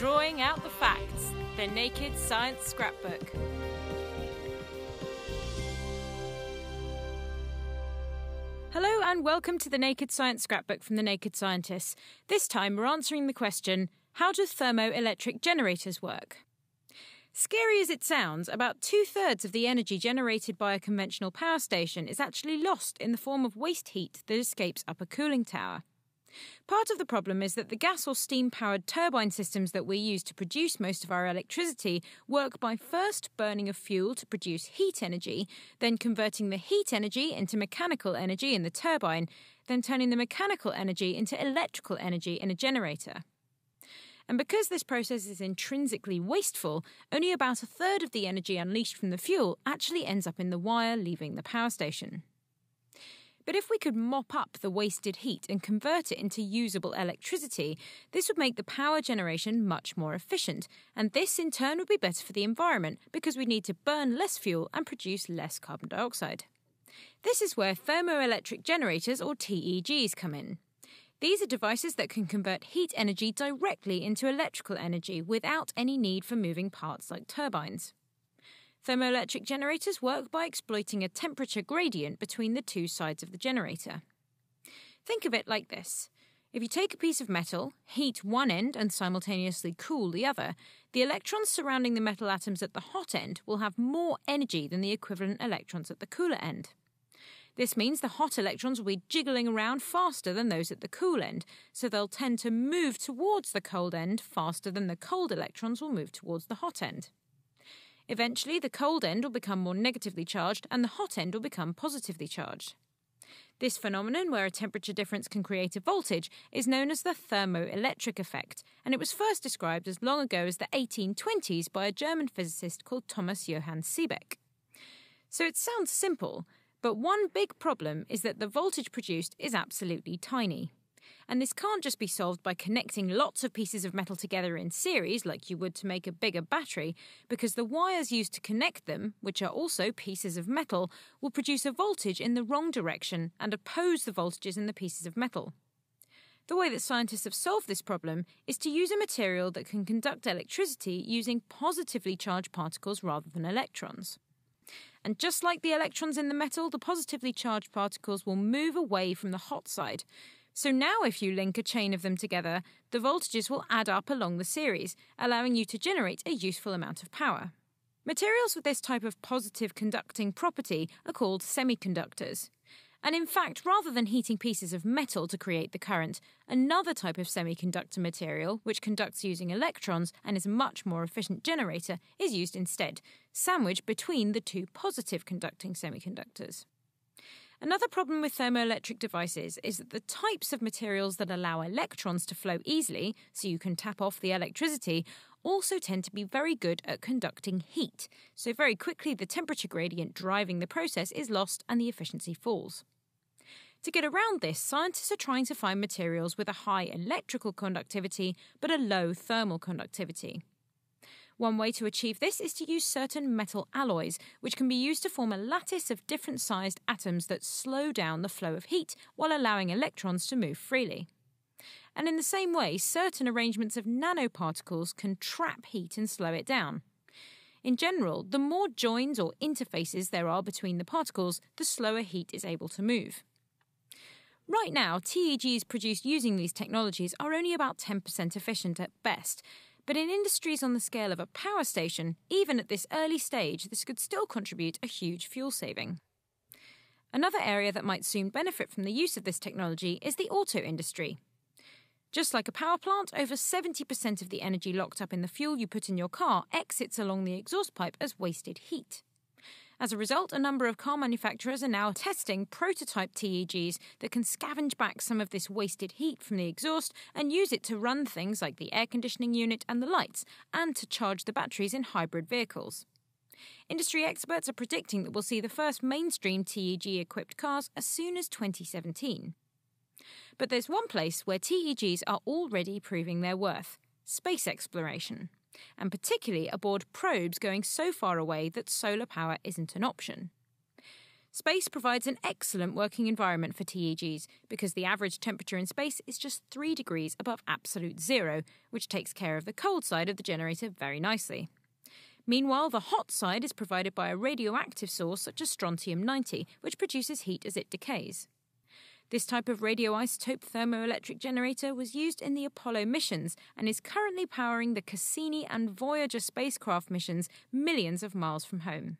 Drawing out the facts, the Naked Science Scrapbook. Hello and welcome to the Naked Science Scrapbook from the Naked Scientists. This time we're answering the question How do thermoelectric generators work? Scary as it sounds, about two thirds of the energy generated by a conventional power station is actually lost in the form of waste heat that escapes up a cooling tower. Part of the problem is that the gas or steam powered turbine systems that we use to produce most of our electricity work by first burning a fuel to produce heat energy, then converting the heat energy into mechanical energy in the turbine, then turning the mechanical energy into electrical energy in a generator. And because this process is intrinsically wasteful, only about a third of the energy unleashed from the fuel actually ends up in the wire leaving the power station. But if we could mop up the wasted heat and convert it into usable electricity, this would make the power generation much more efficient, and this in turn would be better for the environment because we need to burn less fuel and produce less carbon dioxide. This is where thermoelectric generators or TEGs come in. These are devices that can convert heat energy directly into electrical energy without any need for moving parts like turbines. Thermoelectric generators work by exploiting a temperature gradient between the two sides of the generator. Think of it like this. If you take a piece of metal, heat one end, and simultaneously cool the other, the electrons surrounding the metal atoms at the hot end will have more energy than the equivalent electrons at the cooler end. This means the hot electrons will be jiggling around faster than those at the cool end, so they'll tend to move towards the cold end faster than the cold electrons will move towards the hot end. Eventually, the cold end will become more negatively charged and the hot end will become positively charged. This phenomenon, where a temperature difference can create a voltage, is known as the thermoelectric effect, and it was first described as long ago as the 1820s by a German physicist called Thomas Johann Seebeck. So it sounds simple, but one big problem is that the voltage produced is absolutely tiny. And this can't just be solved by connecting lots of pieces of metal together in series, like you would to make a bigger battery, because the wires used to connect them, which are also pieces of metal, will produce a voltage in the wrong direction and oppose the voltages in the pieces of metal. The way that scientists have solved this problem is to use a material that can conduct electricity using positively charged particles rather than electrons. And just like the electrons in the metal, the positively charged particles will move away from the hot side, so now, if you link a chain of them together, the voltages will add up along the series, allowing you to generate a useful amount of power. Materials with this type of positive conducting property are called semiconductors. And in fact, rather than heating pieces of metal to create the current, another type of semiconductor material, which conducts using electrons and is a much more efficient generator, is used instead, sandwiched between the two positive conducting semiconductors. Another problem with thermoelectric devices is that the types of materials that allow electrons to flow easily, so you can tap off the electricity, also tend to be very good at conducting heat. So, very quickly, the temperature gradient driving the process is lost and the efficiency falls. To get around this, scientists are trying to find materials with a high electrical conductivity but a low thermal conductivity. One way to achieve this is to use certain metal alloys, which can be used to form a lattice of different sized atoms that slow down the flow of heat while allowing electrons to move freely. And in the same way, certain arrangements of nanoparticles can trap heat and slow it down. In general, the more joins or interfaces there are between the particles, the slower heat is able to move. Right now, TEGs produced using these technologies are only about 10% efficient at best, but in industries on the scale of a power station, even at this early stage, this could still contribute a huge fuel saving. Another area that might soon benefit from the use of this technology is the auto industry. Just like a power plant, over 70% of the energy locked up in the fuel you put in your car exits along the exhaust pipe as wasted heat. As a result, a number of car manufacturers are now testing prototype TEGs that can scavenge back some of this wasted heat from the exhaust and use it to run things like the air conditioning unit and the lights, and to charge the batteries in hybrid vehicles. Industry experts are predicting that we'll see the first mainstream TEG equipped cars as soon as 2017. But there's one place where TEGs are already proving their worth space exploration and particularly aboard probes going so far away that solar power isn't an option. Space provides an excellent working environment for TEGs because the average temperature in space is just 3 degrees above absolute zero, which takes care of the cold side of the generator very nicely. Meanwhile, the hot side is provided by a radioactive source such as strontium 90, which produces heat as it decays. This type of radioisotope thermoelectric generator was used in the Apollo missions and is currently powering the Cassini and Voyager spacecraft missions millions of miles from home.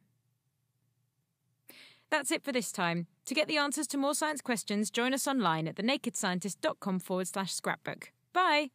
That's it for this time. To get the answers to more science questions, join us online at thenakedscientists.com forward slash scrapbook. Bye!